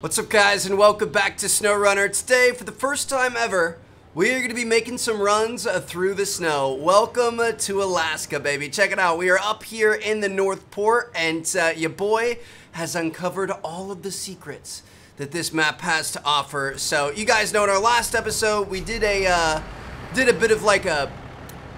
What's up guys and welcome back to SnowRunner. Today, for the first time ever, we are going to be making some runs uh, through the snow. Welcome uh, to Alaska, baby. Check it out. We are up here in the North Port and uh, your boy has uncovered all of the secrets that this map has to offer. So you guys know in our last episode, we did a, uh, did a bit of like a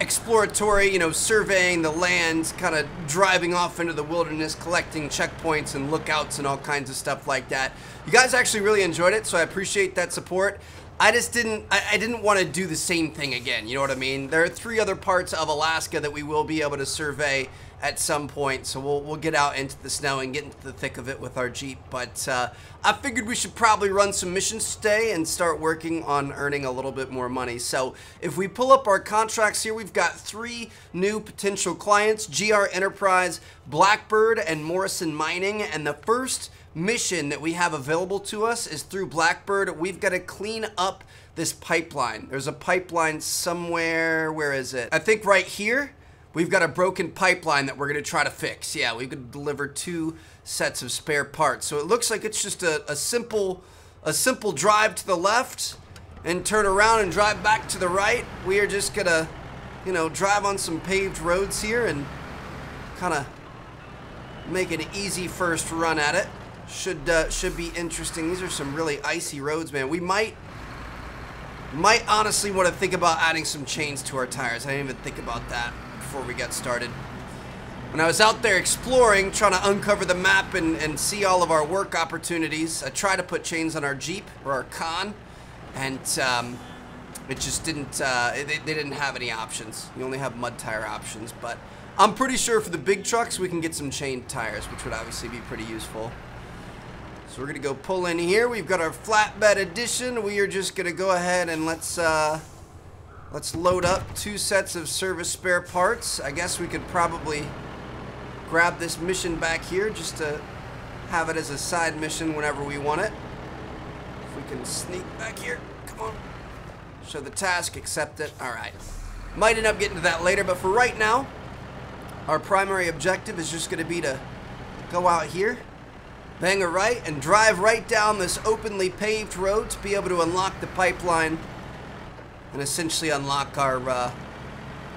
exploratory, you know, surveying the land, kind of driving off into the wilderness, collecting checkpoints and lookouts and all kinds of stuff like that. You guys actually really enjoyed it, so I appreciate that support. I just didn't, I, I didn't want to do the same thing again, you know what I mean? There are three other parts of Alaska that we will be able to survey at some point. So we'll, we'll get out into the snow and get into the thick of it with our Jeep. But uh, I figured we should probably run some missions today and start working on earning a little bit more money. So if we pull up our contracts here, we've got three new potential clients, GR Enterprise, Blackbird, and Morrison Mining. And the first mission that we have available to us is through Blackbird. We've got to clean up this pipeline. There's a pipeline somewhere, where is it? I think right here. We've got a broken pipeline that we're going to try to fix. Yeah, we could deliver two sets of spare parts. So it looks like it's just a, a simple a simple drive to the left and turn around and drive back to the right. We are just going to, you know, drive on some paved roads here and kind of make an easy first run at it. Should uh, should be interesting. These are some really icy roads, man. We might might honestly want to think about adding some chains to our tires. I didn't even think about that before we got started. When I was out there exploring, trying to uncover the map and, and see all of our work opportunities, I tried to put chains on our Jeep or our Con, and um, it just didn't, uh, they, they didn't have any options. You only have mud tire options, but I'm pretty sure for the big trucks we can get some chain tires, which would obviously be pretty useful. So we're gonna go pull in here. We've got our flatbed edition. We are just gonna go ahead and let's uh, Let's load up two sets of service spare parts. I guess we could probably grab this mission back here just to have it as a side mission whenever we want it. If we can sneak back here. Come on. Show the task, accept it. Alright. Might end up getting to that later, but for right now, our primary objective is just going to be to go out here, bang a right, and drive right down this openly paved road to be able to unlock the pipeline and essentially unlock our uh,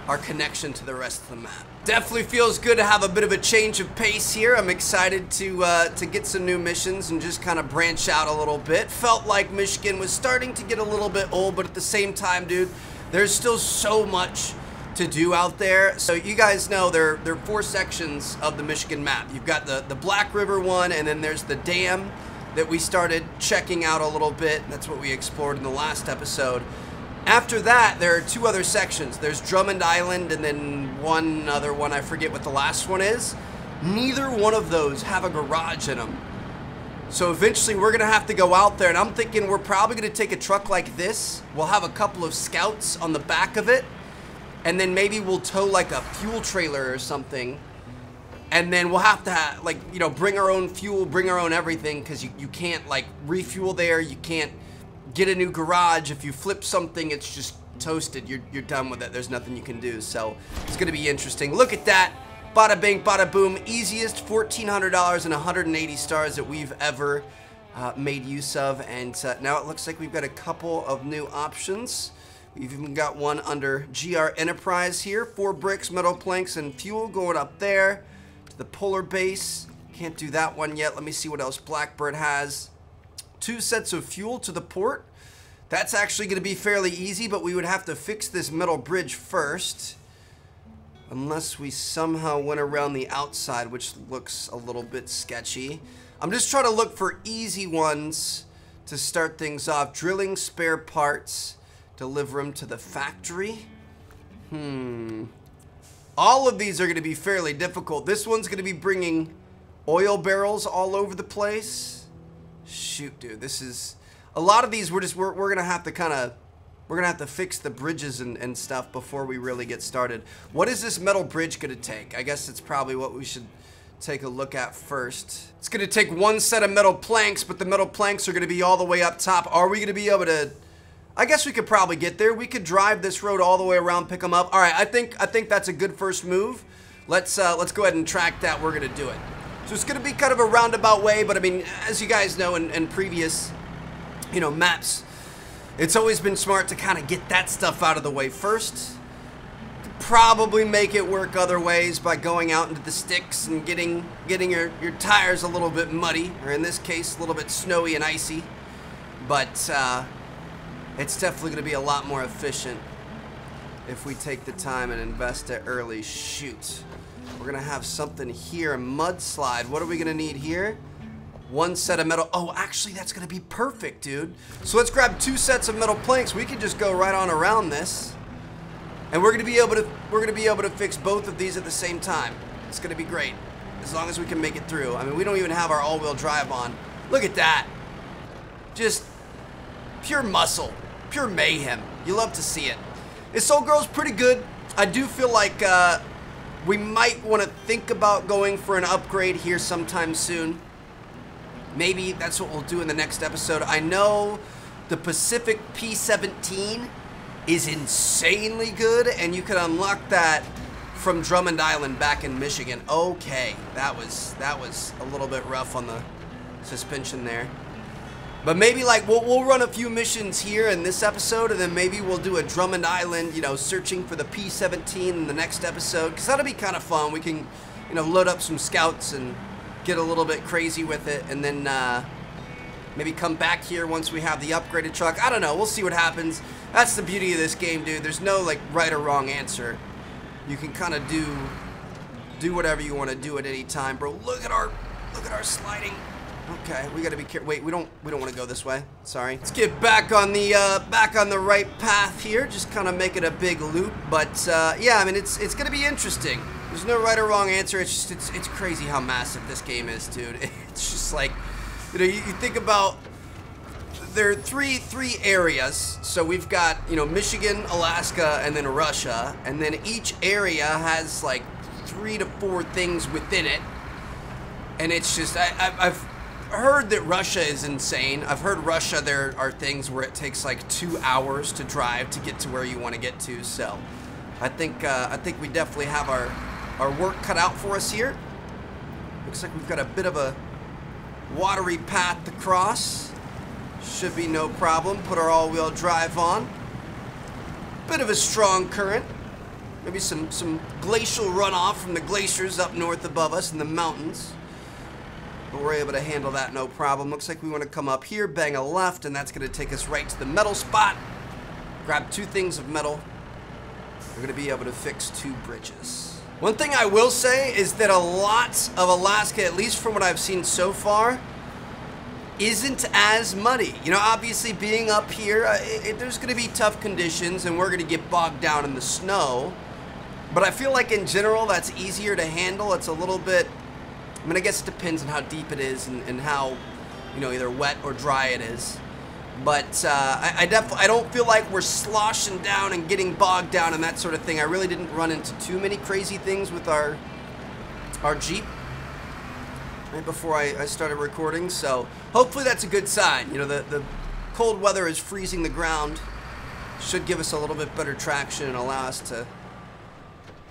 our connection to the rest of the map. Definitely feels good to have a bit of a change of pace here. I'm excited to uh, to get some new missions and just kind of branch out a little bit. Felt like Michigan was starting to get a little bit old, but at the same time, dude, there's still so much to do out there. So you guys know there, there are four sections of the Michigan map. You've got the, the Black River one, and then there's the dam that we started checking out a little bit. That's what we explored in the last episode. After that, there are two other sections. There's Drummond Island and then one other one. I forget what the last one is. Neither one of those have a garage in them. So eventually we're going to have to go out there and I'm thinking we're probably going to take a truck like this. We'll have a couple of scouts on the back of it. And then maybe we'll tow like a fuel trailer or something. And then we'll have to like, you know, bring our own fuel, bring our own everything because you, you can't like refuel there. You can't get a new garage. If you flip something, it's just toasted. You're, you're done with it. There's nothing you can do. So it's going to be interesting. Look at that. Bada bing, bada boom. Easiest $1,400 and 180 stars that we've ever uh, made use of. And uh, now it looks like we've got a couple of new options. We've even got one under GR Enterprise here. Four bricks, metal planks, and fuel going up there to the polar base. Can't do that one yet. Let me see what else Blackbird has two sets of fuel to the port. That's actually going to be fairly easy, but we would have to fix this metal bridge first. Unless we somehow went around the outside, which looks a little bit sketchy. I'm just trying to look for easy ones to start things off. Drilling spare parts, deliver them to the factory. Hmm. All of these are going to be fairly difficult. This one's going to be bringing oil barrels all over the place. Shoot, dude, this is... A lot of these, we're just, we're, we're to have to kind of... We're to have to fix the bridges and, and stuff before we really get started. What is this metal bridge to take? I guess it's probably what we should take a look at first. It's to take one set of metal planks, but the metal planks are to be all the way up top. Are we to be able to... I guess we could probably get there. We could drive this road all the way around, pick them up. All right, I think I think that's a good first move. Let's uh, let's go ahead and track that. We're to do it. So it's going to be kind of a roundabout way, but I mean, as you guys know in, in previous, you know, maps, it's always been smart to kind of get that stuff out of the way first. Probably make it work other ways by going out into the sticks and getting getting your, your tires a little bit muddy, or in this case, a little bit snowy and icy. But uh, it's definitely going to be a lot more efficient if we take the time and invest it early. Shoot. We're to have something here. A mudslide. What are we to need here? One set of metal. Oh, actually, that's to be perfect, dude. So let's grab two sets of metal planks. We can just go right on around this. And we're to be able to we're to be able to fix both of these at the same time. It's to be great. As long as we can make it through. I mean, we don't even have our all-wheel drive on. Look at that. Just pure muscle. Pure mayhem. You love to see it. This old girl's pretty good. I do feel like uh, we might want to think about going for an upgrade here sometime soon. Maybe that's what we'll do in the next episode. I know the Pacific P-17 is insanely good, and you can unlock that from Drummond Island back in Michigan. Okay, that was that was a little bit rough on the suspension there. But maybe like we'll, we'll run a few missions here in this episode, and then maybe we'll do a Drummond Island, you know, searching for the P-17 in the next episode, because that'll be kind of fun. We can, you know, load up some scouts and get a little bit crazy with it, and then uh, maybe come back here once we have the upgraded truck. I don't know. We'll see what happens. That's the beauty of this game, dude. There's no like right or wrong answer. You can kind of do do whatever you want to do at any time, bro. Look at our look at our sliding. Okay, we gotta be careful. Wait, we don't we don't want to go this way. Sorry. Let's get back on the uh, back on the right path here. Just kind of make it a big loop. But uh, yeah, I mean it's it's gonna be interesting. There's no right or wrong answer. It's just it's it's crazy how massive this game is, dude. It's just like you know you, you think about there are three three areas. So we've got you know Michigan, Alaska, and then Russia, and then each area has like three to four things within it. And it's just I, I I've heard that Russia is insane. I've heard Russia there are things where it takes like two hours to drive to get to where you want to get to. So I think uh, I think we definitely have our our work cut out for us here. Looks like we've got a bit of a watery path to cross. Should be no problem. Put our all-wheel drive on. Bit of a strong current. Maybe some, some glacial runoff from the glaciers up north above us in the mountains. But we're able to handle that no problem. Looks like we want to come up here, bang a left, and that's going to take us right to the metal spot. Grab two things of metal. We're going to be able to fix two bridges. One thing I will say is that a lot of Alaska, at least from what I've seen so far, isn't as muddy. You know, obviously being up here, uh, it, there's going to be tough conditions and we're going to get bogged down in the snow. But I feel like in general that's easier to handle. It's a little bit, I mean, I guess it depends on how deep it is and, and how, you know, either wet or dry it is. But uh, I, I I don't feel like we're sloshing down and getting bogged down and that sort of thing. I really didn't run into too many crazy things with our, our Jeep right before I, I, started recording, so hopefully that's a good sign. You know, the, the cold weather is freezing the ground. Should give us a little bit better traction and allow us to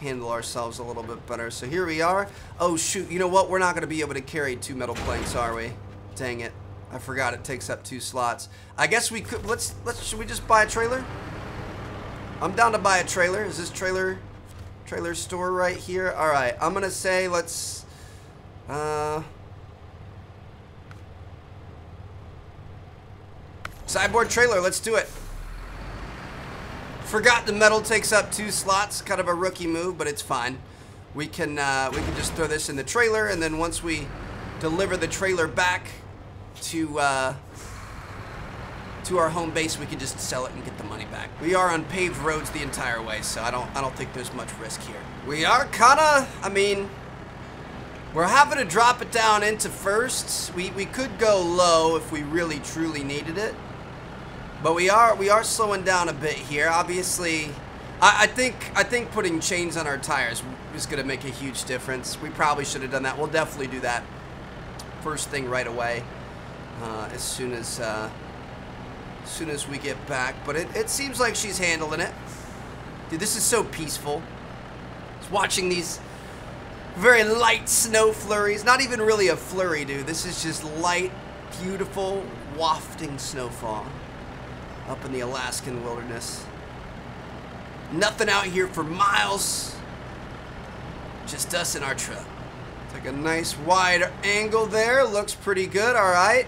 handle ourselves a little bit better. So here we are. Oh shoot, you know what? We're not going to be able to carry two metal planks, are we? Dang it. I forgot it takes up two slots. I guess we could, let's, let's, should we just buy a trailer? I'm down to buy a trailer. Is this trailer, trailer store right here? All right, I'm to say let's, uh, sideboard trailer, let's do it. Forgot the metal takes up two slots, kind of a rookie move, but it's fine. We can uh, we can just throw this in the trailer, and then once we deliver the trailer back to uh, to our home base, we can just sell it and get the money back. We are on paved roads the entire way, so I don't I don't think there's much risk here. We are kinda, I mean, we're having to drop it down into first. We, we could go low if we really truly needed it. But we are we are slowing down a bit here. Obviously, I, I think I think putting chains on our tires is going to make a huge difference. We probably should have done that. We'll definitely do that first thing right away uh, as soon as uh, as soon as we get back. But it, it seems like she's handling it. Dude, this is so peaceful. Just watching these Very light snow flurries. Not even really a flurry, dude. This is just light, beautiful, wafting snowfall up in the Alaskan wilderness. Nothing out here for miles. Just us and our truck. Take a nice wide angle there. Looks pretty good, all right.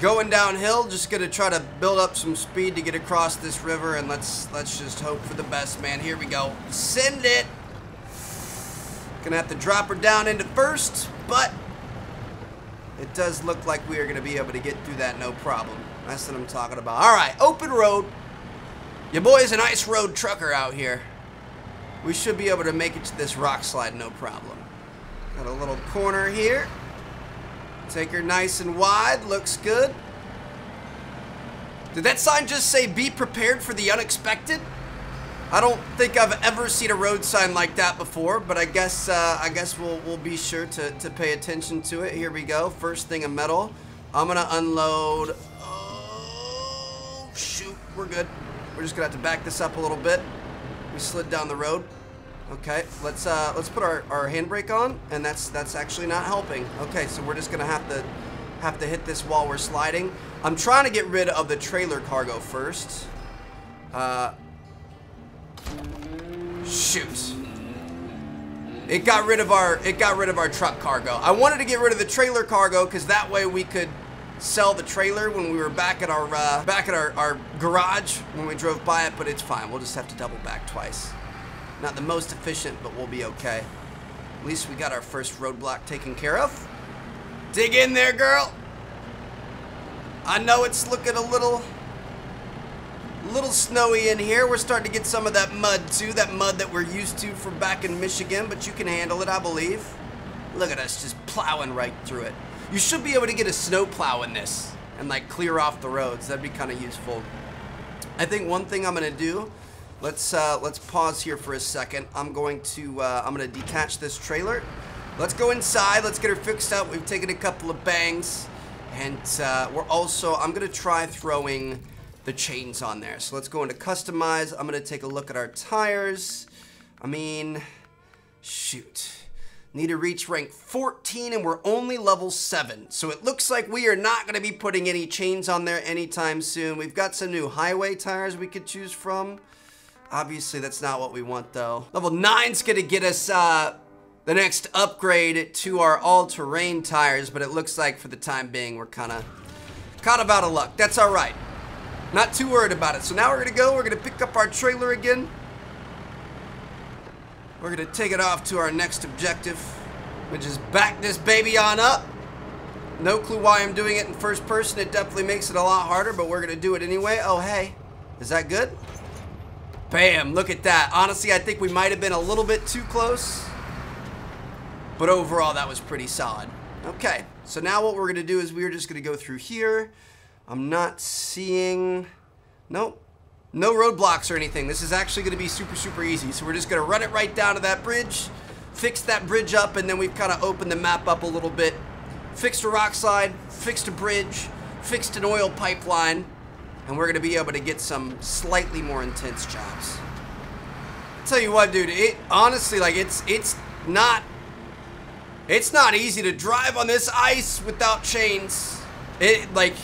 Going downhill, just gonna try to build up some speed to get across this river and let's let's just hope for the best, man. Here we go. Send it. Gonna have to drop her down into first, but it does look like we are gonna be able to get through that no problem. That's what I'm talking about. All right, open road. Your boy's an ice road trucker out here. We should be able to make it to this rock slide no problem. Got a little corner here. Take her nice and wide. Looks good. Did that sign just say be prepared for the unexpected? I don't think I've ever seen a road sign like that before, but I guess uh, I guess we'll we'll be sure to, to pay attention to it. Here we go. First thing of metal. I'm gonna unload. We're good. We're just gonna have to back this up a little bit. We slid down the road. Okay, let's uh, let's put our, our handbrake on, and that's that's actually not helping. Okay, so we're just gonna have to have to hit this while we're sliding. I'm trying to get rid of the trailer cargo first. Uh, shoot. It got rid of our it got rid of our truck cargo. I wanted to get rid of the trailer cargo because that way we could sell the trailer when we were back at our uh, back at our, our garage when we drove by it, but it's fine. We'll just have to double back twice. Not the most efficient, but we'll be okay. At least we got our first roadblock taken care of. Dig in there, girl. I know it's looking a little, little snowy in here. We're starting to get some of that mud too, that mud that we're used to from back in Michigan, but you can handle it, I believe. Look at us just plowing right through it. You should be able to get a snowplow in this and like clear off the roads. That'd be kind of useful. I think one thing I'm gonna do Let's uh, let's pause here for a second. I'm going to uh, I'm going to detach this trailer. Let's go inside. Let's get her fixed up. We've taken a couple of bangs, and uh, we're also I'm going to try throwing the chains on there. So let's go into customize. I'm going to take a look at our tires. I mean, shoot. Need to reach rank 14 and we're only level 7. So it looks like we are not going to be putting any chains on there anytime soon. We've got some new highway tires we could choose from. Obviously, that's not what we want, though. Level 9's gonna get us, uh, the next upgrade to our all-terrain tires, but it looks like for the time being, we're kind of, kind of out of luck. That's all right. Not too worried about it. So now we're gonna go, we're gonna pick up our trailer again. We're gonna take it off to our next objective, which is back this baby on up. No clue why I'm doing it in first person. It definitely makes it a lot harder, but we're gonna do it anyway. Oh, hey. Is that good? Bam, look at that. Honestly, I think we might have been a little bit too close. But overall, that was pretty solid. Okay, so now what we're to do is we're just to go through here. I'm not seeing... Nope. No roadblocks or anything. This is actually going to be super, super easy. So we're just going to run it right down to that bridge, fix that bridge up, and then we've kind of opened the map up a little bit. Fixed a rock slide, fixed a bridge, fixed an oil pipeline, and we're gonna be able to get some slightly more intense jobs. I'll tell you what, dude, it honestly, like, it's, it's not, it's not easy to drive on this ice without chains. It, like,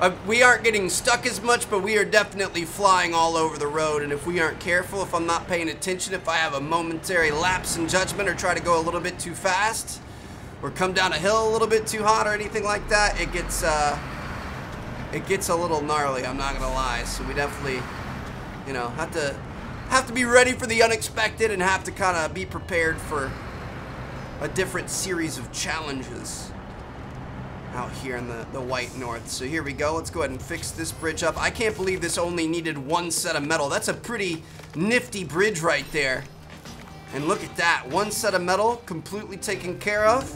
uh, we aren't getting stuck as much, but we are definitely flying all over the road. And if we aren't careful, if I'm not paying attention, if I have a momentary lapse in judgment or try to go a little bit too fast, or come down a hill a little bit too hot or anything like that, it gets, uh, it gets a little gnarly, I'm not gonna lie. So we definitely, you know, have to have to be ready for the unexpected and have to kind of be prepared for a different series of challenges out here in the, the white north. So here we go. Let's go ahead and fix this bridge up. I can't believe this only needed one set of metal. That's a pretty nifty bridge right there. And look at that. One set of metal completely taken care of.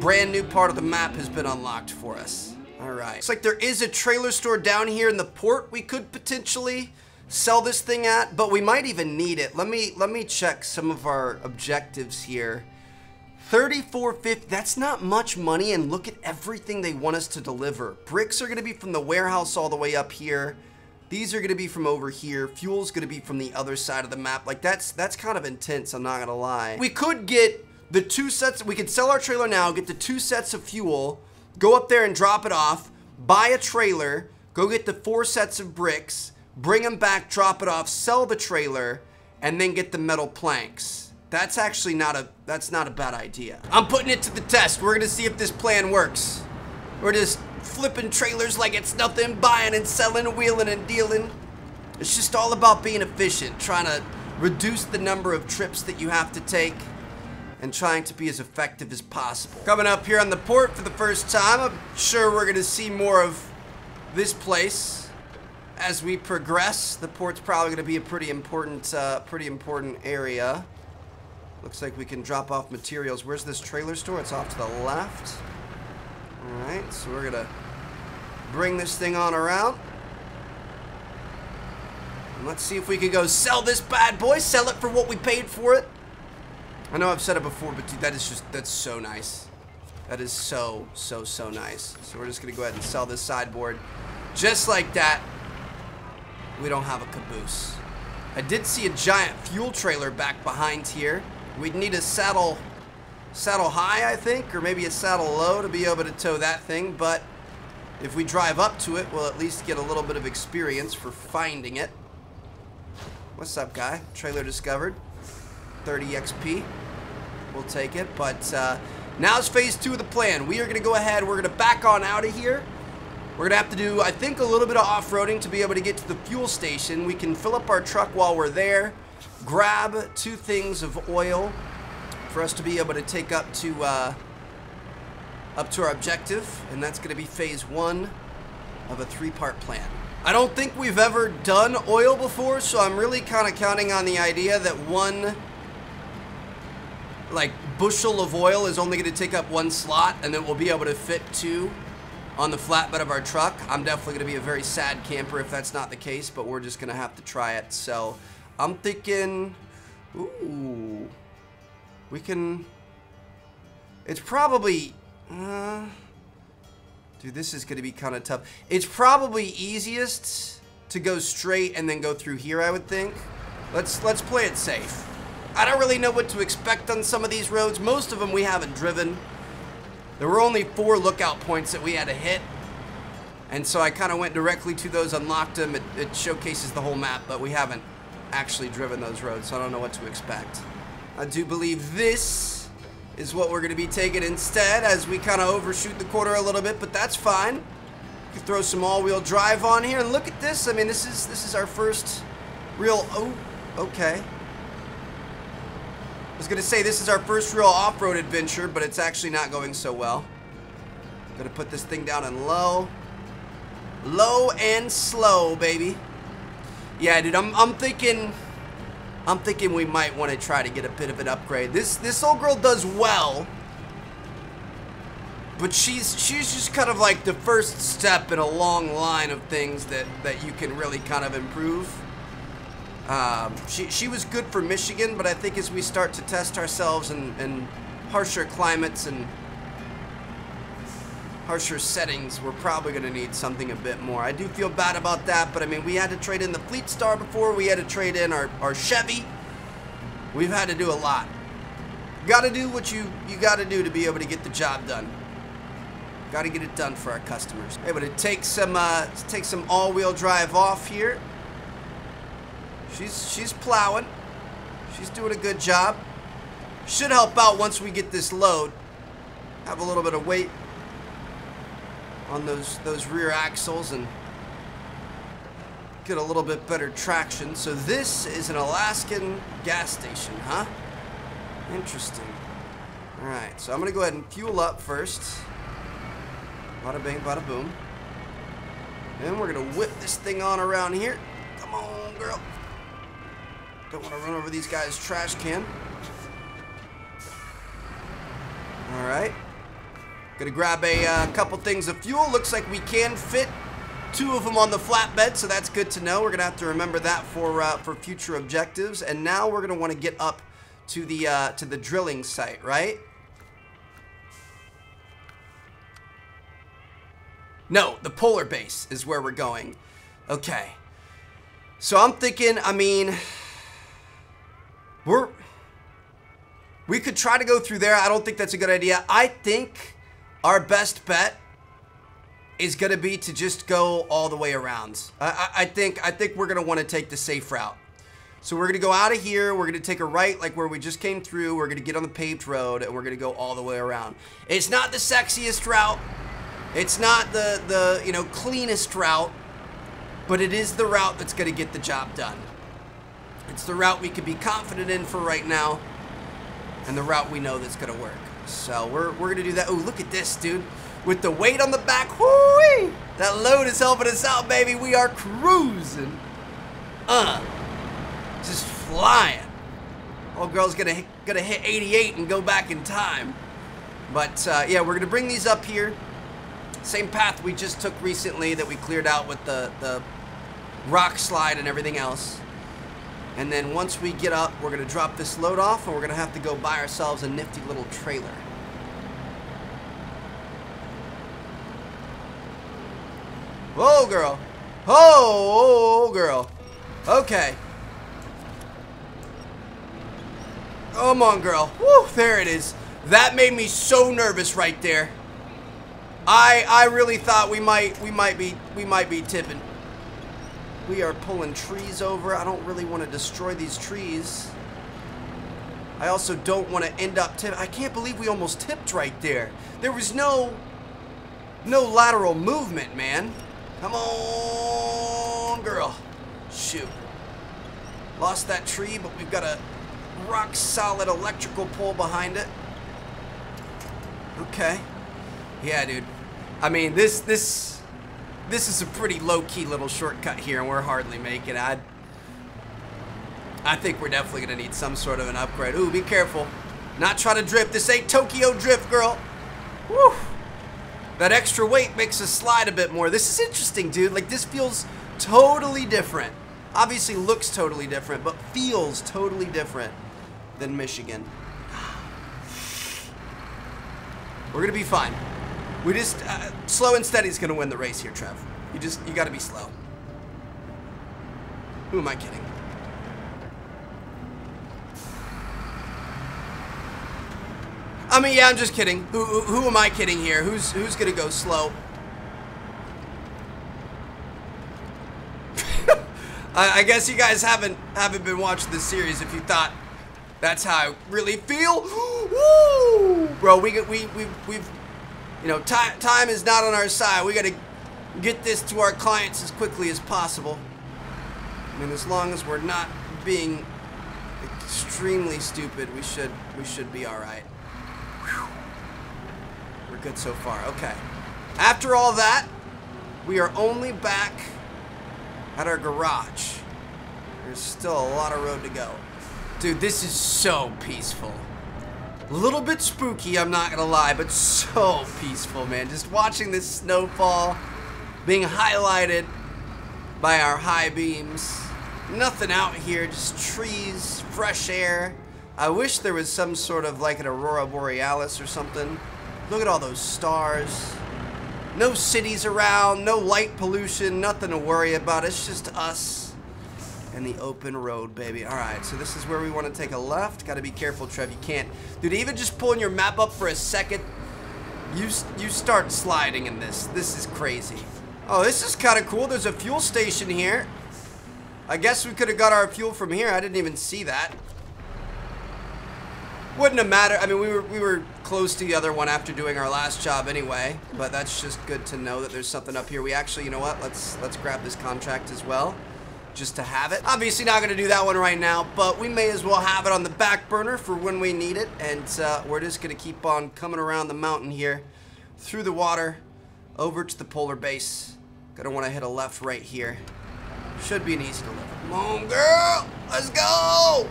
Brand new part of the map has been unlocked for us. All right. It's like there is a trailer store down here in the port we could potentially sell this thing at, but we might even need it. Let me let me check some of our objectives here. 3450, that's not much money and look at everything they want us to deliver. Bricks are gonna be from the warehouse all the way up here. These are to be from over here. Fuel's to be from the other side of the map. Like, that's that's kind of intense, I'm not to lie. We could get the two sets, we could sell our trailer now, get the two sets of fuel, go up there and drop it off, buy a trailer, go get the four sets of bricks, bring them back, drop it off, sell the trailer, and then get the metal planks. That's actually not a, that's not a bad idea. I'm putting it to the test. We're to see if this plan works. We're just flipping trailers like it's nothing, buying and selling, wheeling and dealing. It's just all about being efficient, trying to reduce the number of trips that you have to take and trying to be as effective as possible. Coming up here on the port for the first time, I'm sure we're gonna see more of this place as we progress. The port's probably gonna be a pretty important, uh, pretty important area. Looks like we can drop off materials. Where's this trailer store? It's off to the left. Alright, so we're gonna bring this thing on around. And let's see if we can go sell this bad boy, sell it for what we paid for it. I know I've said it before, but dude, that is just, that's so nice. That is so, so, so nice. So we're just to go ahead and sell this sideboard. Just like that, we don't have a caboose. I did see a giant fuel trailer back behind here. We'd need a saddle, saddle high, I think, or maybe a saddle low to be able to tow that thing, but if we drive up to it, we'll at least get a little bit of experience for finding it. What's up, guy? Trailer discovered. 30 XP. We'll take it. But uh, now's phase two of the plan. We are going to go ahead. We're going to back on out of here. We're going to have to do, I think, a little bit of off-roading to be able to get to the fuel station. We can fill up our truck while we're there. Grab two things of oil for us to be able to take up to uh, up to our objective. And that's going to be phase one of a three-part plan. I don't think we've ever done oil before, so I'm really kind of counting on the idea that one like bushel of oil is only going to take up one slot and then we'll be able to fit two on the flatbed of our truck. I'm definitely going to be a very sad camper if that's not the case, but we're just going to have to try it. So I'm thinking, ooh, we can, it's probably, uh, dude, this is going to be kind of tough. It's probably easiest to go straight and then go through here, I would think. Let's, let's play it safe. I don't really know what to expect on some of these roads. Most of them we haven't driven. There were only four lookout points that we had to hit. And so I kind of went directly to those, unlocked them. It, it, showcases the whole map, but we haven't actually driven those roads, so I don't know what to expect. I do believe this is what we're going to be taking instead as we kind of overshoot the quarter a little bit, but that's fine. We can throw some all-wheel drive on here, and look at this. I mean, this is this is our first real... Oh, okay I was going to say this is our first real off-road adventure, but it's actually not going so well. Gonna put this thing down in low. Low and slow, baby. Yeah, dude, I'm, I'm thinking... I'm thinking we might want to try to get a bit of an upgrade. This this old girl does well. But she's she's just kind of like the first step in a long line of things that, that you can really kind of improve. Um, she, she was good for Michigan, but I think as we start to test ourselves in, in harsher climates and harsher settings, we're probably going to need something a bit more. I do feel bad about that, but I mean, we had to trade in the Fleetstar before. We had to trade in our, our Chevy. We've had to do a lot. Got to do what you, you got to do to be able to get the job done. Got to get it done for our customers. Able to take some, uh, take some all-wheel drive off here. She's she's plowing. She's doing a good job. Should help out once we get this load. Have a little bit of weight on those those rear axles and get a little bit better traction. So this is an Alaskan gas station, huh? Interesting. Alright, so I'm to go ahead and fuel up first. Bada bing, bada boom. And we're to whip this thing on around here. Come on, girl. Don't want to run over these guys' trash can. Alright. Gonna grab a uh, couple things of fuel. Looks like we can fit two of them on the flatbed, so that's good to know. We're gonna have to remember that for uh, for future objectives. And now we're gonna want to get up to the uh, to the drilling site, right? No, the polar base is where we're going. Okay. So I'm thinking, I mean, we're, we could try to go through there. I don't think that's a good idea. I think our best bet is going to be to just go all the way around. I, I, I think I think we're going to want to take the safe route. So we're going to go out of here. We're going to take a right like where we just came through. We're going to get on the paved road and we're going to go all the way around. It's not the sexiest route. It's not the, the you know, cleanest route. But it is the route that's going to get the job done. It's the route we can be confident in for right now. And the route we know that's going to work. So we're, we're to do that. Oh, look at this, dude with the weight on the back. Whoo! That load is helping us out, baby. We are cruising. Uh, just flying. Old girl's gonna gonna hit 88 and go back in time. But uh, yeah, we're gonna bring these up here. Same path we just took recently that we cleared out with the, the rock slide and everything else. And then once we get up, we're gonna drop this load off and we're gonna have to go buy ourselves a nifty little trailer. Whoa, girl. Oh, girl. Okay. Come on, girl. Woo, there it is. That made me so nervous right there. I I really thought we might we might be we might be tipping. We are pulling trees over. I don't really want to destroy these trees. I also don't want to end up tip. I can't believe we almost tipped right there. There was no no lateral movement, man. Come on, girl. Shoot. Lost that tree, but we've got a rock solid electrical pole behind it. Okay. Yeah, dude. I mean, this this this is a pretty low-key little shortcut here, and we're hardly making it. I, I think we're definitely going to need some sort of an upgrade. Ooh, be careful. Not trying to drift. This ain't Tokyo Drift, girl. Woo. That extra weight makes us slide a bit more. This is interesting, dude. Like, this feels totally different. Obviously looks totally different, but feels totally different than Michigan. We're going to be fine. We just, uh, slow and steady is to win the race here, Trev. You just, you got to be slow. Who am I kidding? I mean, yeah, I'm just kidding. Who, who, who am I kidding here? Who's who's gonna go slow? I, I, guess you guys haven't haven't been watching this series if you thought that's how I really feel. Woo! Bro, we we we we've you know time time is not on our side. We gotta get this to our clients as quickly as possible. I mean, as long as we're not being extremely stupid, we should we should be all right. We're good so far. Okay. After all that, we are only back at our garage. There's still a lot of road to go. Dude, this is so peaceful. A little bit spooky, I'm not gonna lie, but so peaceful, man. Just watching this snowfall being highlighted by our high beams. Nothing out here, just trees, fresh air. I wish there was some sort of like an aurora borealis or something. Look at all those stars. No cities around, no light pollution, nothing to worry about. It's just us and the open road, baby. All right, so this is where we want to take a left. Got to be careful, Trev. You can't. Dude, even just pulling your map up for a second, you, you start sliding in this. This is crazy. Oh, this is kind of cool. There's a fuel station here. I guess we could have got our fuel from here. I didn't even see that. Wouldn't have mattered. I mean, we were we were close to the other one after doing our last job anyway. But that's just good to know that there's something up here. We actually, you know what? Let's let's grab this contract as well, just to have it. Obviously, not to do that one right now, but we may as well have it on the back burner for when we need it. And uh, we're just to keep on coming around the mountain here, through the water, over to the polar base. Gonna want to hit a left right here. Should be an easy delivery. Come on, girl. Let's go.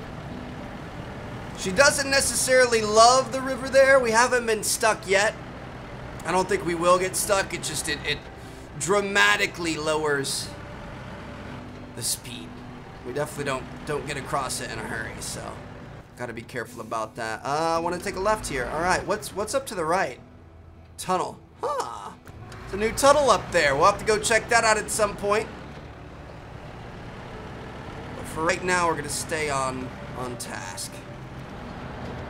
She doesn't necessarily love the river there. We haven't been stuck yet. I don't think we will get stuck. It just, it, it dramatically lowers the speed. We definitely don't, don't get across it in a hurry, so gotta be careful about that. Uh, I want to take a left here. All right, what's, what's up to the right? Tunnel. Huh. It's a new tunnel up there. We'll have to go check that out at some point. But for right now, we're to stay on, on task.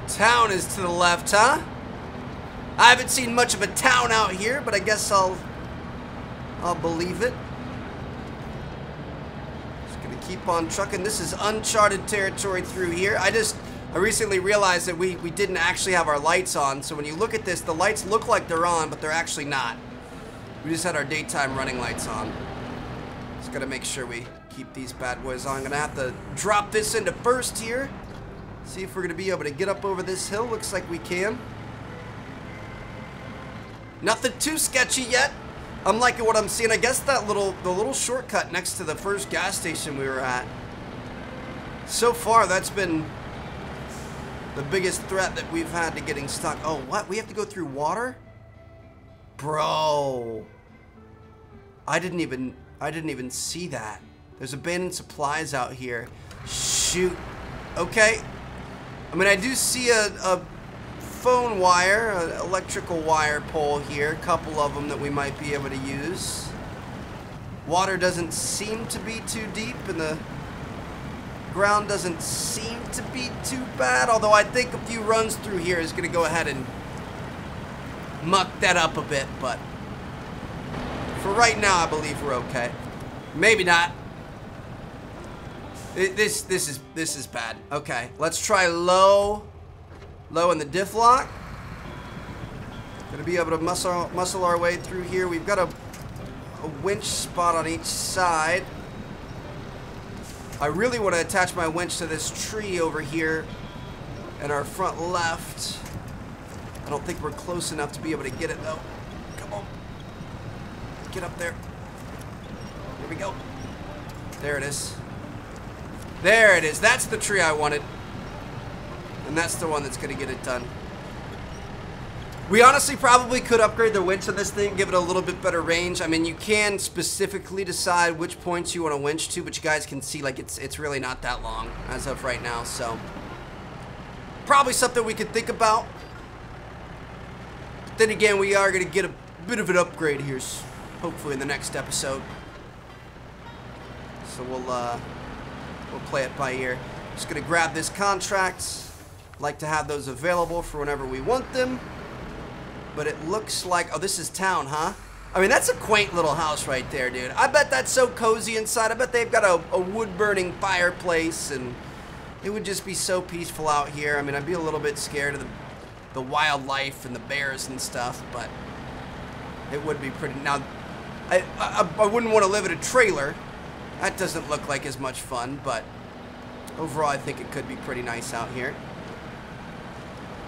Town is to the left, huh? I haven't seen much of a town out here, but I guess I'll, I'll believe it. Keep on trucking. This is uncharted territory through here. I just, I recently realized that we, we didn't actually have our lights on. So when you look at this, the lights look like they're on, but they're actually not. We just had our daytime running lights on. Just gotta make sure we keep these bad boys on. Gonna have to drop this into first here. See if we're gonna be able to get up over this hill. Looks like we can. Nothing too sketchy yet. I'm liking what I'm seeing. I guess that little the little shortcut next to the first gas station we were at. So far, that's been the biggest threat that we've had to getting stuck. Oh, what? We have to go through water? Bro. I didn't even I didn't even see that. There's abandoned supplies out here. Shoot. Okay. I mean, I do see a, a phone wire, an electrical wire pole here. A couple of them that we might be able to use. Water doesn't seem to be too deep and the ground doesn't seem to be too bad. Although I think a few runs through here is going to go ahead and muck that up a bit. But for right now, I believe we're okay. Maybe not. This this is this is bad. Okay, let's try low, low in the diff lock. Gonna be able to muscle muscle our way through here. We've got a a winch spot on each side. I really want to attach my winch to this tree over here in our front left. I don't think we're close enough to be able to get it though. Come on. Get up there. Here we go. There it is. There it is. That's the tree I wanted. And that's the one that's going to get it done. We honestly probably could upgrade the winch on this thing, give it a little bit better range. I mean, you can specifically decide which points you want to winch to, but you guys can see, like, it's, it's really not that long as of right now, so... Probably something we could think about. But then again, we are going to get a bit of an upgrade here, hopefully in the next episode. So we'll, uh... We'll play it by ear. Just gonna grab this contract. Like to have those available for whenever we want them. But it looks like, oh, this is town, huh? I mean, that's a quaint little house right there, dude. I bet that's so cozy inside. I bet they've got a, a wood-burning fireplace, and it would just be so peaceful out here. I mean, I'd be a little bit scared of the, the wildlife and the bears and stuff, but it would be pretty. Now, I, I, I wouldn't want to live in a trailer, that doesn't look like as much fun, but overall I think it could be pretty nice out here.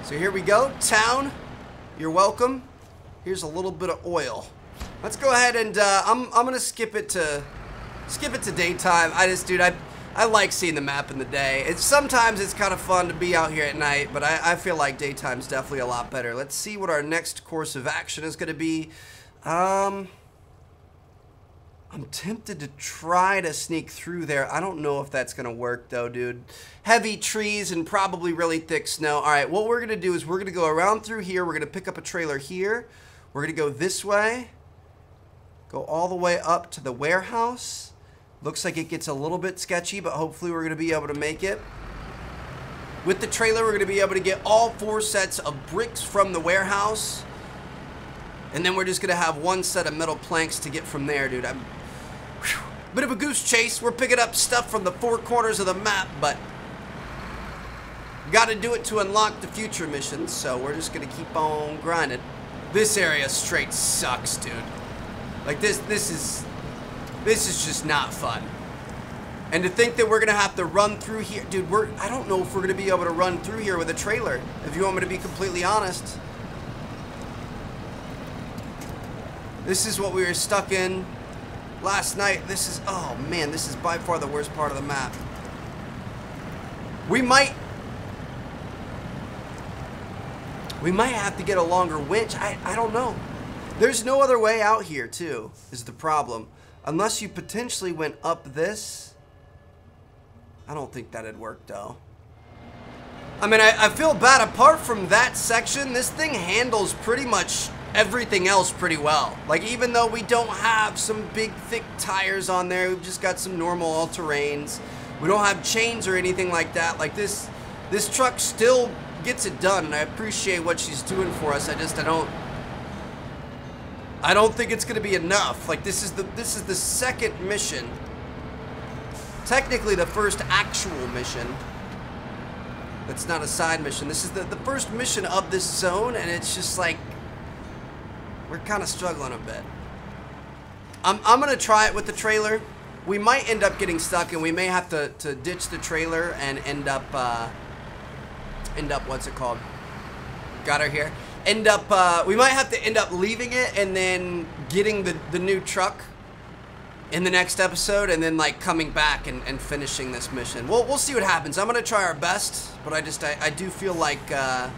So here we go, town. You're welcome. Here's a little bit of oil. Let's go ahead and uh, I'm I'm gonna skip it to skip it to daytime. I just, dude, I I like seeing the map in the day. It's sometimes it's kind of fun to be out here at night, but I, I feel like daytime's definitely a lot better. Let's see what our next course of action is gonna be. Um. I'm tempted to try to sneak through there. I don't know if that's going to work, though, dude. Heavy trees and probably really thick snow. All right, what we're going to do is we're going to go around through here. We're going to pick up a trailer here. We're going to go this way. Go all the way up to the warehouse. Looks like it gets a little bit sketchy, but hopefully we're going to be able to make it. With the trailer, we're going to be able to get all four sets of bricks from the warehouse. And then we're just going to have one set of metal planks to get from there, dude. I'm. Bit of a goose chase. We're picking up stuff from the four corners of the map, but got to do it to unlock the future missions, so we're just going to keep on grinding. This area straight sucks, dude. Like, this, this is, this is just not fun. And to think that we're to have to run through here, dude, we're, I don't know if we're to be able to run through here with a trailer, if you want me to be completely honest. This is what we were stuck in last night. This is, oh man, this is by far the worst part of the map. We might, we might have to get a longer winch. I, I don't know. There's no other way out here too, is the problem. Unless you potentially went up this. I don't think that'd work though. I mean, I, I feel bad. Apart from that section, this thing handles pretty much everything else pretty well. Like even though we don't have some big thick tires on there, we've just got some normal all-terrains. We don't have chains or anything like that. Like this, this truck still gets it done, and I appreciate what she's doing for us. I just, I don't, I don't think it's gonna be enough. Like this is the, this is the second mission. Technically the first actual mission. That's not a side mission. This is the, the first mission of this zone, and it's just like, we're kind of struggling a bit. I'm, I'm gonna try it with the trailer we might end up getting stuck and we may have to, to ditch the trailer and end up, uh, end up, what's it called? Got her here. End up, uh, we might have to end up leaving it and then getting the, the new truck in the next episode and then like coming back and, and finishing this mission. We'll, we'll see what happens. I'm going to try our best, but I just, I, I do feel like, uh,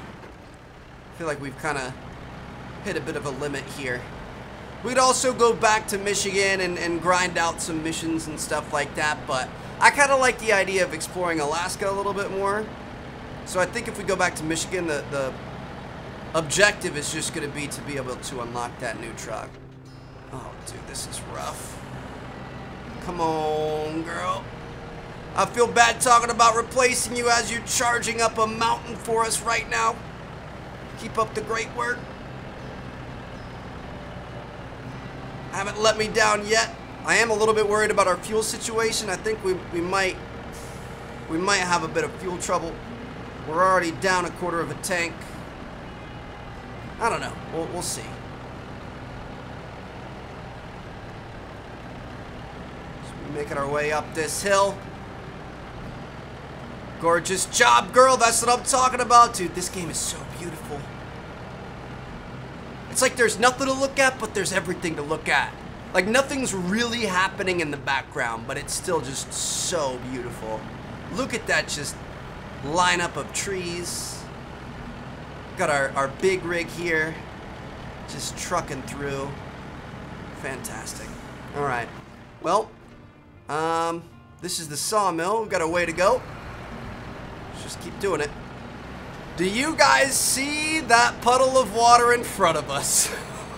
feel like we've kind of hit a bit of a limit here. We'd also go back to Michigan and, and grind out some missions and stuff like that, but I kind of like the idea of exploring Alaska a little bit more. So I think if we go back to Michigan, the, the objective is just going to be to be able to unlock that new truck. Oh, dude, this is rough. Come on, girl. I feel bad talking about replacing you as you're charging up a mountain for us right now. Keep up the great work. Haven't let me down yet. I am a little bit worried about our fuel situation. I think we, we might we might have a bit of fuel trouble. We're already down a quarter of a tank. I don't know. We'll, we'll see. So making our way up this hill. Gorgeous job, girl. That's what I'm talking about. Dude, this game is so beautiful. It's like there's nothing to look at, but there's everything to look at. Like nothing's really happening in the background, but it's still just so beautiful. Look at that just lineup of trees. Got our, our big rig here, just trucking through. Fantastic. All right. Well, um, this is the sawmill. We've got a way to go. Let's just keep doing it. Do you guys see that puddle of water in front of us?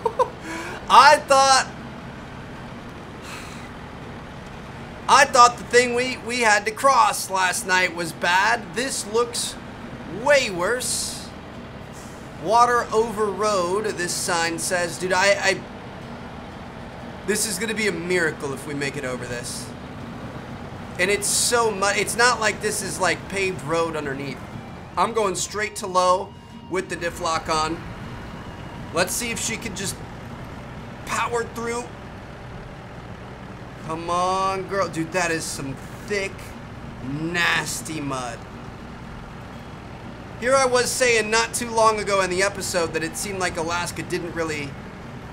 I thought... I thought the thing we, we had to cross last night was bad. This looks way worse. Water over road, this sign says. Dude, I... I this is going to be a miracle if we make it over this. And it's so much... It's not like this is like paved road underneath. I'm going straight to low with the diff lock on. Let's see if she can just power through. Come on, girl. Dude, that is some thick, nasty mud. Here I was saying not too long ago in the episode that it seemed like Alaska didn't really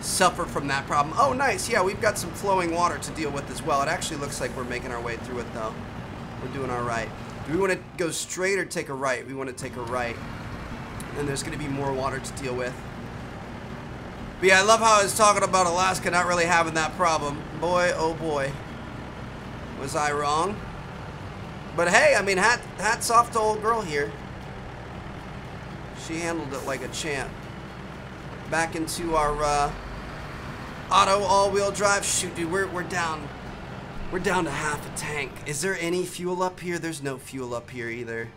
suffer from that problem. Oh, nice. Yeah, we've got some flowing water to deal with as well. It actually looks like we're making our way through it, though. We're doing all right. Do we want to go straight or take a right? We want to take a right. And there's going to be more water to deal with. But yeah, I love how I was talking about Alaska not really having that problem. Boy, oh boy. Was I wrong? But hey, I mean, hat, hats off to old girl here. She handled it like a champ. Back into our uh, auto all-wheel drive. Shoot, dude, we're, we're down we're down to half a tank. Is there any fuel up here? There's no fuel up here either.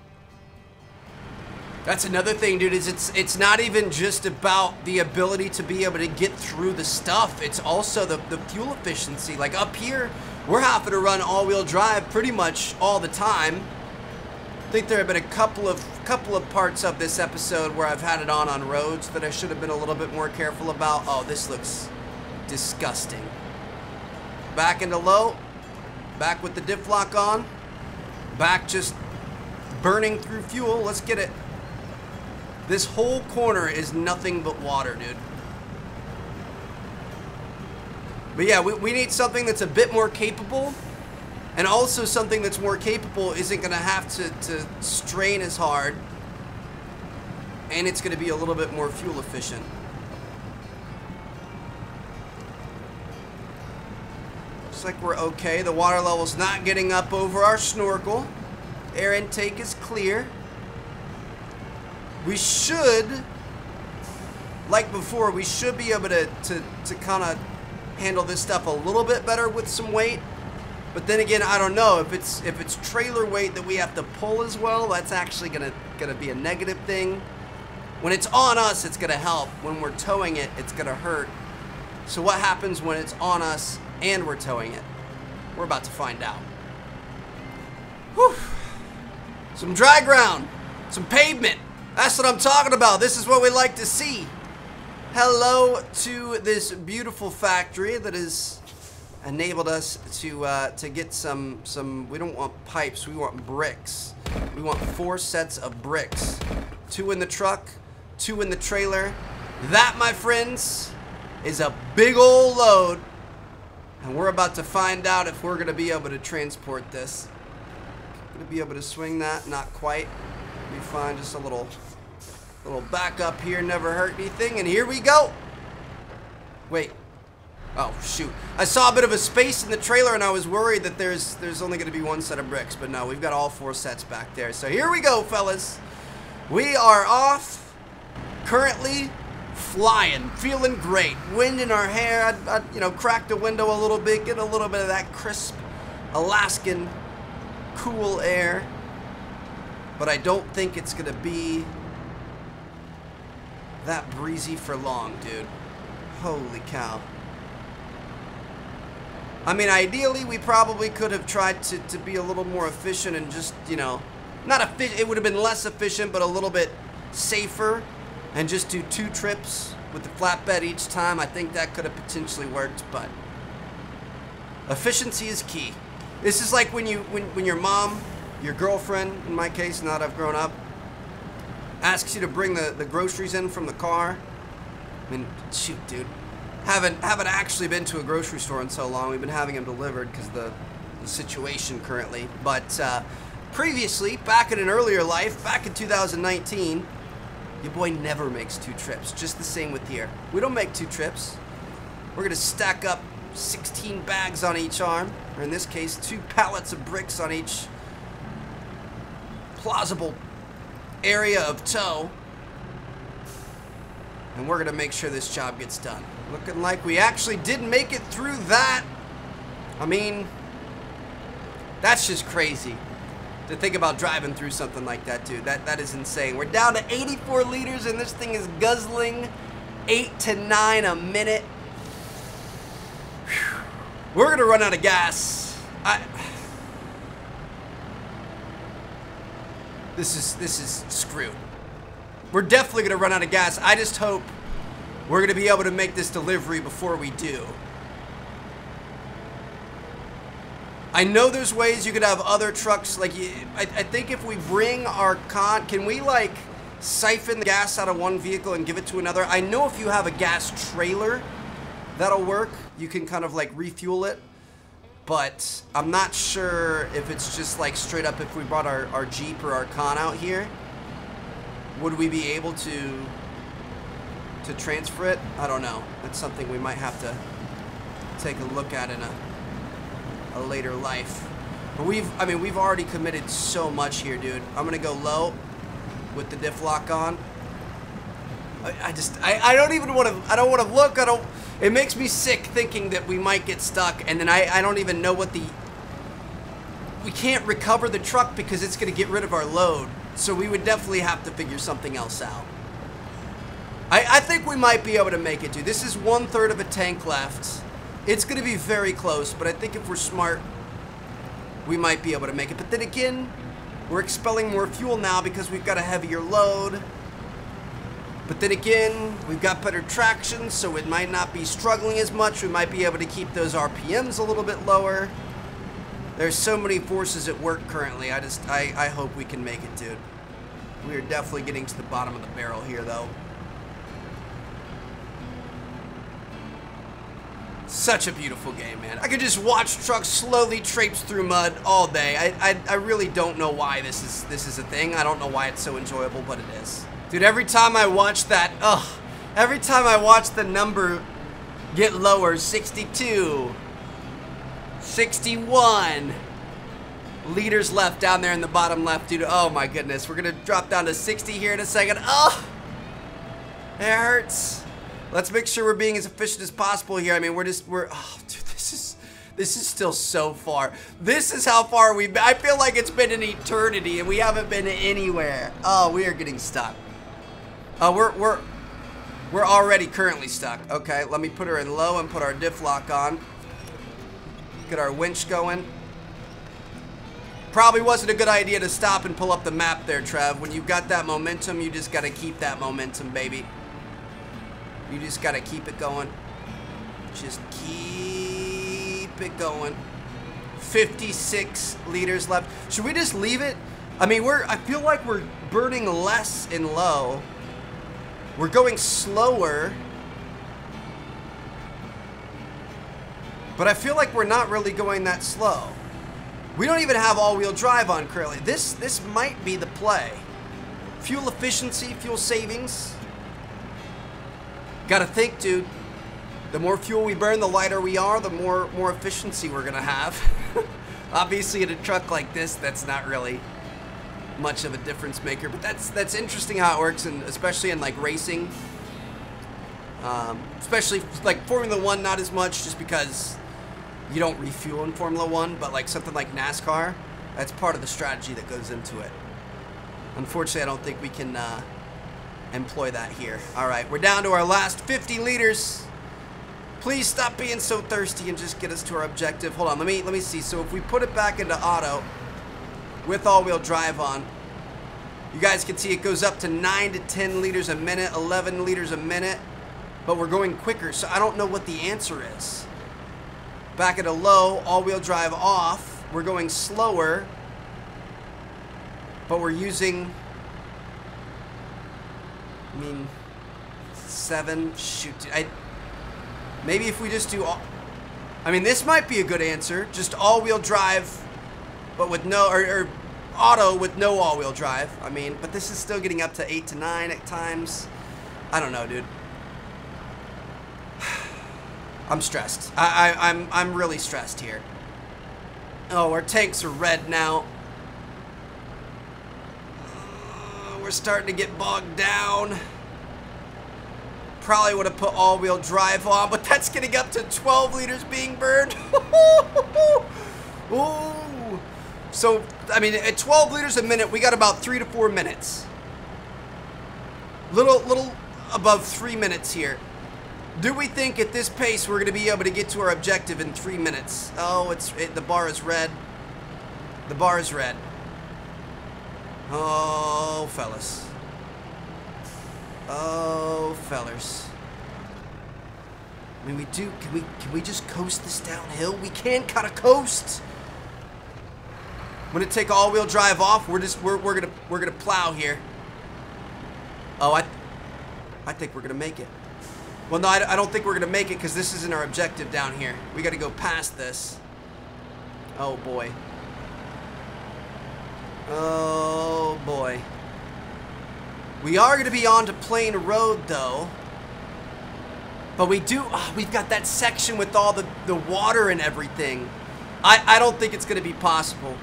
That's another thing, dude, is it's it's not even just about the ability to be able to get through the stuff. It's also the, the fuel efficiency. Like up here, we're having to run all-wheel drive pretty much all the time. I think there have been a couple of couple of parts of this episode where I've had it on on roads that I should have been a little bit more careful about. Oh, this looks disgusting. Back into low. Back with the diff lock on. Back just burning through fuel. Let's get it. This whole corner is nothing but water, dude. But yeah, we, we need something that's a bit more capable. And also something that's more capable isn't going to have to, to strain as hard. And it's going to be a little bit more fuel efficient. Like we're okay. The water level's not getting up over our snorkel. Air intake is clear. We should, like before, we should be able to, to, to kind of handle this stuff a little bit better with some weight. But then again, I don't know if it's if it's trailer weight that we have to pull as well. That's actually gonna gonna be a negative thing. When it's on us, it's gonna help. When we're towing it, it's gonna hurt. So what happens when it's on us and we're towing it? We're about to find out. Whew. Some dry ground, some pavement. That's what I'm talking about. This is what we like to see. Hello to this beautiful factory that has enabled us to uh, to get some some. We don't want pipes. We want bricks. We want four sets of bricks. Two in the truck, two in the trailer. That, my friends, is a big old load. And we're about to find out if we're going to be able to transport this. Going to be able to swing that? Not quite. Be fine. Just a little Little back up here, never hurt anything, and here we go. Wait. Oh, shoot. I saw a bit of a space in the trailer, and I was worried that there's there's only going to be one set of bricks, but no, we've got all four sets back there. So here we go, fellas. We are off. Currently flying, feeling great. Wind in our hair. I'd, I'd, you know, crack the window a little bit, get a little bit of that crisp Alaskan cool air. But I don't think it's going to be that breezy for long, dude. Holy cow. I mean, ideally, we probably could have tried to, to be a little more efficient and just, you know, not efficient, it would have been less efficient, but a little bit safer and just do two trips with the flatbed each time. I think that could have potentially worked, but efficiency is key. This is like when you, when, when your mom, your girlfriend, in my case, now that I've grown up, asks you to bring the, the groceries in from the car. I mean, shoot, dude. Haven't haven't actually been to a grocery store in so long. We've been having them delivered because the, the situation currently. But uh, previously, back in an earlier life, back in 2019, your boy never makes two trips. Just the same with here. We don't make two trips. We're gonna stack up 16 bags on each arm, or in this case, two pallets of bricks on each plausible area of tow. And we're to make sure this job gets done. Looking like we actually didn't make it through that. I mean, that's just crazy to think about driving through something like that, dude. That, that is insane. We're down to 84 liters, and this thing is guzzling 8 to 9 a minute. Whew. We're to run out of gas. I... this is this is screwed. We're definitely gonna run out of gas. I just hope we're gonna be able to make this delivery before we do. I know there's ways you could have other trucks, like, I, I think if we bring our con, can we, like, siphon the gas out of one vehicle and give it to another? I know if you have a gas trailer, that'll work. You can kind of, like, refuel it but I'm not sure if it's just like straight up if we brought our, our Jeep or our Con out here, would we be able to to transfer it? I don't know. That's something we might have to take a look at in a, a later life. But we've, I mean, we've already committed so much here, dude. I'm gonna go low with the diff lock on. I, I just, I, I don't even want to, I don't want to look, I don't, it makes me sick thinking that we might get stuck and then I, I don't even know what the... We can't recover the truck because it's to get rid of our load. So we would definitely have to figure something else out. I, I think we might be able to make it, dude. This is one third of a tank left. It's going to be very close, but I think if we're smart, we might be able to make it. But then again, we're expelling more fuel now because we've got a heavier load. But then again, we've got better traction, so it might not be struggling as much. We might be able to keep those RPMs a little bit lower. There's so many forces at work currently. I just, I, I hope we can make it, dude. We are definitely getting to the bottom of the barrel here, though. Such a beautiful game, man. I could just watch trucks slowly traipse through mud all day. I, I, I really don't know why this is this is a thing. I don't know why it's so enjoyable, but it is. Dude, every time I watch that, ugh, every time I watch the number get lower, 62, 61 liters left down there in the bottom left, dude. Oh my goodness, we're gonna drop down to 60 here in a second. Oh, it hurts. Let's make sure we're being as efficient as possible here. I mean, we're just, we're, oh, dude, this is, This is still so far. This is how far we've been. I feel like it's been an eternity and we haven't been anywhere. Oh, we are getting stuck. Oh, uh, we're, we're, we're already currently stuck. Okay, let me put her in low and put our diff lock on. Get our winch going. Probably wasn't a good idea to stop and pull up the map there, Trev. When you've got that momentum, you just got to keep that momentum, baby. You just got to keep it going. Just keep it going. 56 liters left. Should we just leave it? I mean, we're. I feel like we're burning less in low. We're going slower. But I feel like we're not really going that slow. We don't even have all-wheel drive on currently. This this might be the play. Fuel efficiency, fuel savings. Gotta think, dude. The more fuel we burn, the lighter we are, the more more efficiency we're gonna have. Obviously, in a truck like this, that's not really much of a difference maker, but that's that's interesting how it works, and especially in like racing. Um, especially like Formula One, not as much, just because you don't refuel in Formula One, but like something like NASCAR, that's part of the strategy that goes into it. Unfortunately, I don't think we can uh, employ that here. All right, we're down to our last 50 liters. Please stop being so thirsty and just get us to our objective. Hold on, let me let me see. So if we put it back into auto with all-wheel drive on, you guys can see it goes up to 9 to 10 liters a minute, 11 liters a minute, but we're going quicker, so I don't know what the answer is. Back at a low, all-wheel drive off. We're going slower, but we're using, I mean, seven, shoot, I, maybe if we just do, all, I mean, this might be a good answer, just all-wheel drive, but with no, or, or auto with no all-wheel drive, I mean, but this is still getting up to eight to nine at times. I don't know, dude. I'm stressed. I, I, I'm, I'm really stressed here. Oh, our tanks are red now. Uh, we're starting to get bogged down. Probably would have put all-wheel drive on, but that's getting up to 12 liters being burned. Ooh. So, I mean, at 12 liters a minute, we got about three to four minutes. Little, little above three minutes here. Do we think at this pace we're going to be able to get to our objective in three minutes? Oh, it's it, the bar is red. The bar is red. Oh, fellas. Oh, fellers. I mean, we do. Can we? Can we just coast this downhill? We can kind of coast. I'm gonna take all-wheel drive off. We're just. We're. We're gonna. We're gonna plow here. Oh, I. I think we're gonna make it. Well, no, I, I don't think we're to make it because this isn't our objective down here. We got to go past this. Oh, boy. Oh, boy. We are going to be on to Plain Road, though. But we do... Oh, we've got that section with all the, the water and everything. I, I don't think it's going to be possible.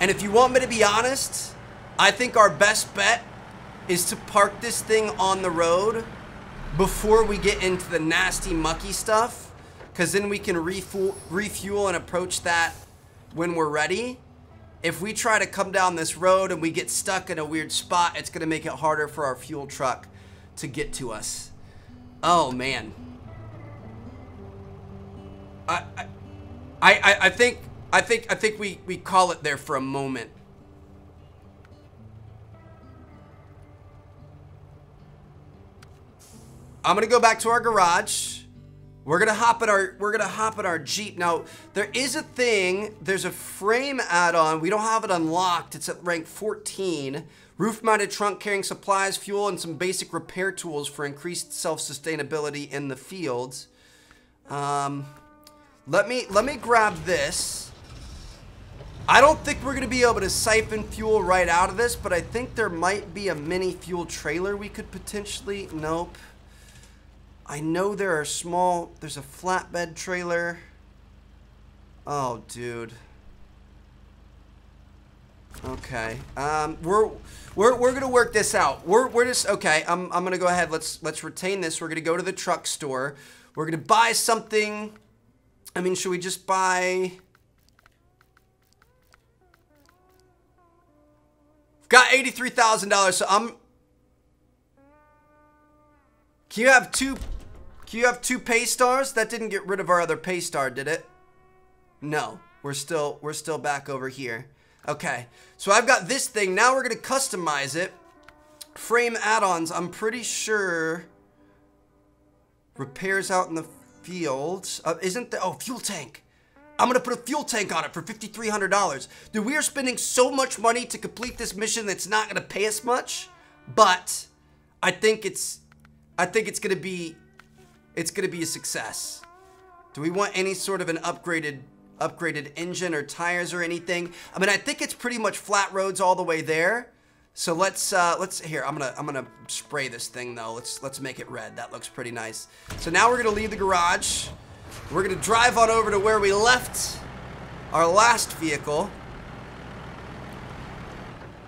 And if you want me to be honest, I think our best bet is to park this thing on the road before we get into the nasty mucky stuff because then we can refuel, refuel and approach that when we're ready. If we try to come down this road and we get stuck in a weird spot, it's going to make it harder for our fuel truck to get to us. Oh, man. I, I, I, I think, I think, I think we, we call it there for a moment. I'm gonna go back to our garage. We're gonna hop in our we're gonna hop in our Jeep. Now, there is a thing, there's a frame add-on. We don't have it unlocked. It's at rank 14. Roof-mounted trunk carrying supplies, fuel, and some basic repair tools for increased self-sustainability in the fields. Um, let me let me grab this. I don't think we're gonna be able to siphon fuel right out of this, but I think there might be a mini fuel trailer we could potentially. Nope. I know there are small, there's a flatbed trailer. Oh, dude. Okay. Um, we're we're we're gonna work this out. We're we're just okay. I'm I'm gonna go ahead. Let's let's retain this. We're gonna go to the truck store. We're gonna buy something I mean, should we just buy... Got $83,000, so I'm... Can you have two... Can you have two Paystars? That didn't get rid of our other Paystar, did it? No. We're still, we're still back over here. Okay. So I've got this thing. Now we're to customize it. Frame add-ons. I'm pretty sure... Repairs out in the fields. Uh, isn't the... Oh, fuel tank. I'm gonna put a fuel tank on it for $5,300. Dude, we are spending so much money to complete this mission that's not gonna pay us much, but I think it's, I think it's gonna be, it's gonna be a success. Do we want any sort of an upgraded, upgraded engine or tires or anything? I mean, I think it's pretty much flat roads all the way there. So let's, uh, let's, here, I'm gonna, I'm gonna spray this thing though. Let's, let's make it red. That looks pretty nice. So now we're gonna leave the garage. We're to drive on over to where we left our last vehicle.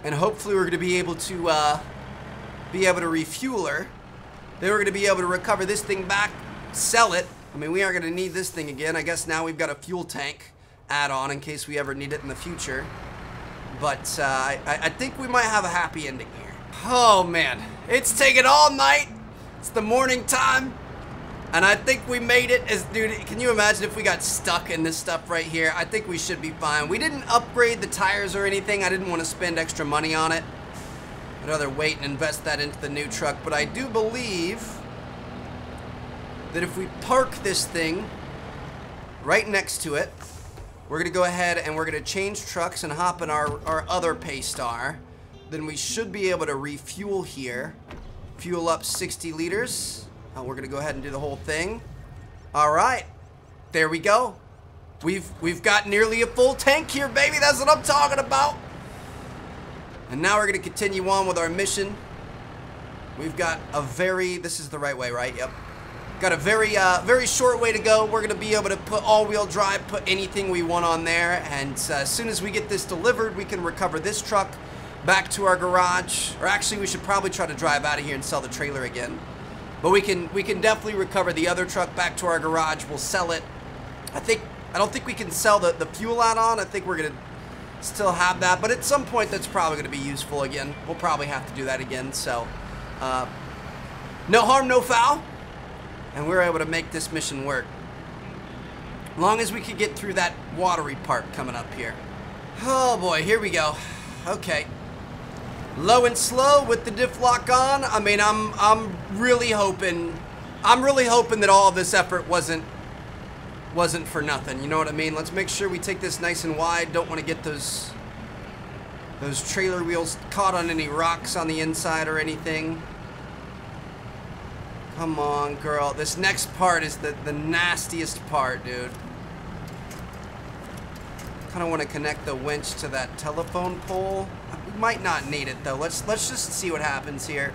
And hopefully we're to be able to uh, be able to refuel her. Then we're to be able to recover this thing back, sell it. I mean, we aren't to need this thing again. I guess now we've got a fuel tank add-on in case we ever need it in the future. But uh, I, I think we might have a happy ending here. Oh, man. It's taken all night. It's the morning time. And I think we made it as, dude, can you imagine if we got stuck in this stuff right here? I think we should be fine. We didn't upgrade the tires or anything. I didn't want to spend extra money on it. Rather wait and invest that into the new truck. But I do believe that if we park this thing right next to it, we're to go ahead and we're to change trucks and hop in our, our other Paystar. Then we should be able to refuel here. Fuel up 60 liters. We're gonna go ahead and do the whole thing. All right, there we go. We've we've got nearly a full tank here, baby. That's what I'm talking about. And now we're gonna continue on with our mission. We've got a very this is the right way, right? Yep. Got a very uh, very short way to go. We're gonna be able to put all-wheel drive, put anything we want on there, and uh, as soon as we get this delivered, we can recover this truck back to our garage. Or actually, we should probably try to drive out of here and sell the trailer again. But we can we can definitely recover the other truck back to our garage. We'll sell it. I think I don't think we can sell the, the fuel add-on. I think we're gonna still have that, but at some point that's probably gonna be useful again. We'll probably have to do that again. So uh, no harm, no foul. And we're able to make this mission work. Long as we can get through that watery part coming up here. Oh boy, here we go. Okay low and slow with the diff lock on. I mean, I'm I'm really hoping I'm really hoping that all of this effort wasn't wasn't for nothing. You know what I mean? Let's make sure we take this nice and wide. Don't want to get those those trailer wheels caught on any rocks on the inside or anything. Come on, girl. This next part is the, the nastiest part, dude. Kind of want to connect the winch to that telephone pole might not need it though. Let's let's just see what happens here.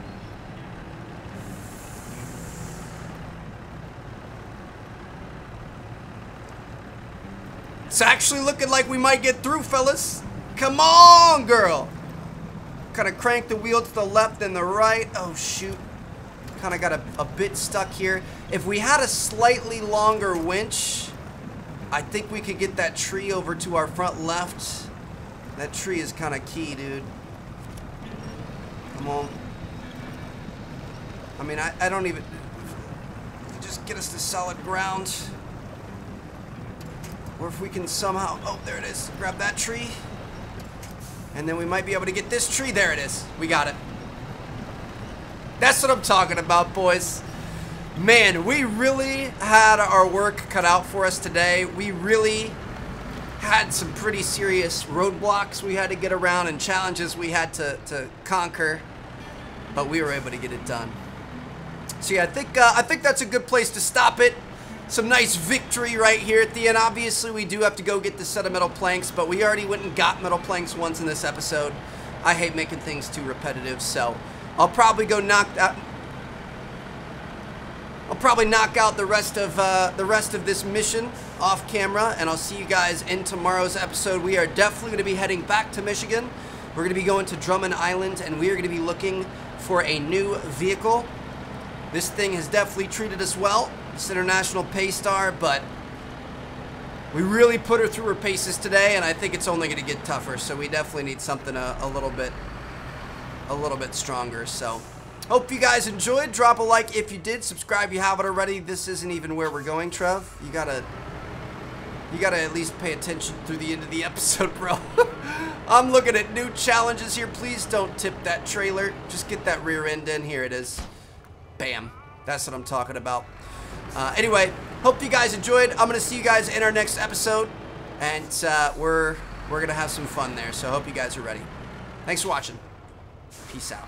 It's actually looking like we might get through, fellas. Come on, girl. Kind of crank the wheel to the left and the right. Oh, shoot. Kind of got a, a bit stuck here. If we had a slightly longer winch, I think we could get that tree over to our front left. That tree is kind of key, dude. Come on. I mean, I, I don't even... Just get us to solid ground. Or if we can somehow... Oh, there it is. Grab that tree. And then we might be able to get this tree. There it is. We got it. That's what I'm talking about, boys. Man, we really had our work cut out for us today. We really had some pretty serious roadblocks we had to get around and challenges we had to, to conquer, but we were able to get it done. So yeah, I think uh, I think that's a good place to stop it. Some nice victory right here at the end. Obviously, we do have to go get the set of metal planks, but we already went and got metal planks once in this episode. I hate making things too repetitive, so I'll probably go knock that. I'll probably knock out the rest of uh, the rest of this mission off camera, and I'll see you guys in tomorrow's episode. We are definitely going to be heading back to Michigan. We're going to be going to Drummond Island, and we are going to be looking for a new vehicle. This thing has definitely treated us well, this International Paystar, but we really put her through her paces today, and I think it's only going to get tougher. So we definitely need something a, a little bit, a little bit stronger. So hope you guys enjoyed. Drop a like if you did. Subscribe if you haven't already. This isn't even where we're going, Trev. You gotta, you gotta at least pay attention through the end of the episode, bro. I'm looking at new challenges here. Please don't tip that trailer. Just get that rear end in. Here it is. Bam. That's what I'm talking about. Uh, anyway, hope you guys enjoyed. I'm gonna see you guys in our next episode, and uh, we're we're gonna have some fun there. So I hope you guys are ready. Thanks for watching. Peace out.